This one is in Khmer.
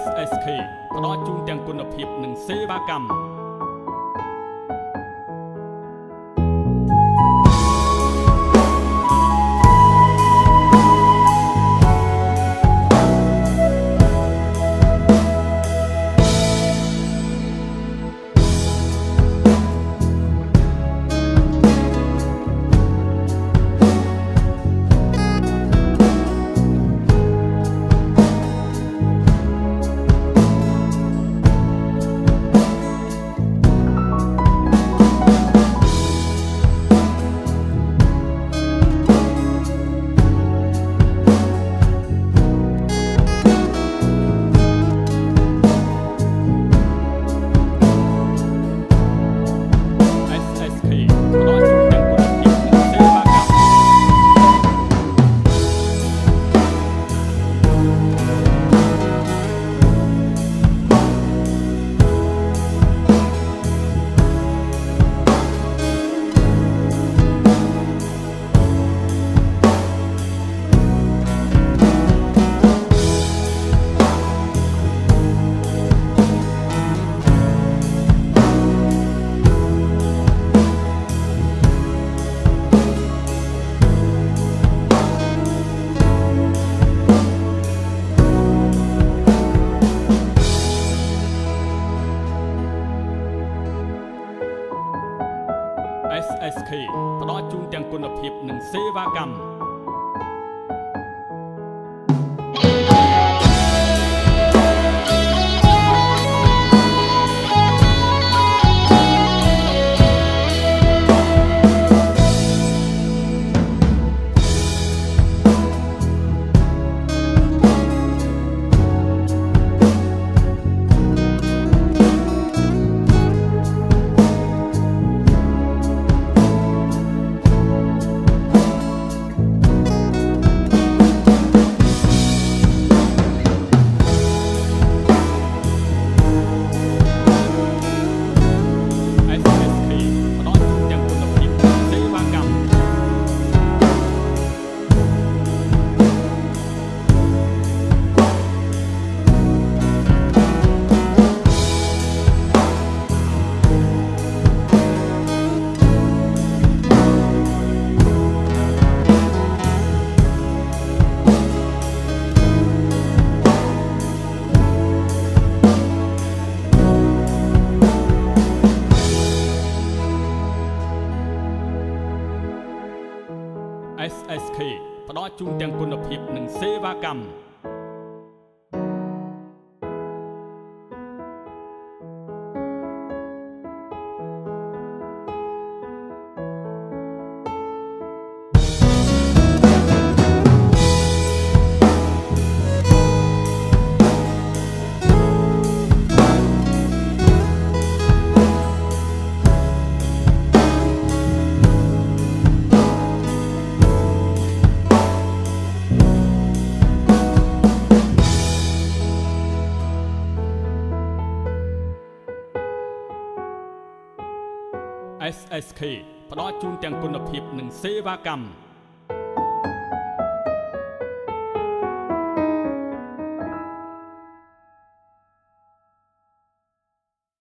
SSK ផ្ដល់ជូនទាំងគុណភាពនិងសេវាកម្ម ភាពនិងសេវាកម្ម SSK ផ្ដល់ជូនទាំងគុណភាពនិងសេវាកម្ម SSK ផ្ដល់ជូនទាំងគុណភាពនិងសេវាកម្ម